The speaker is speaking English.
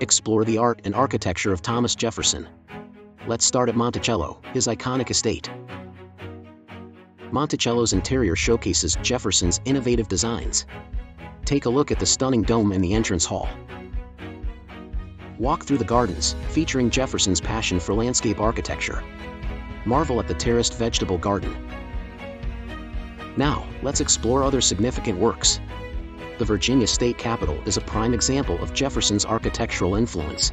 explore the art and architecture of Thomas Jefferson. Let's start at Monticello, his iconic estate. Monticello's interior showcases Jefferson's innovative designs. Take a look at the stunning dome in the entrance hall. Walk through the gardens, featuring Jefferson's passion for landscape architecture. Marvel at the terraced vegetable garden. Now, let's explore other significant works. The Virginia State Capitol is a prime example of Jefferson's architectural influence.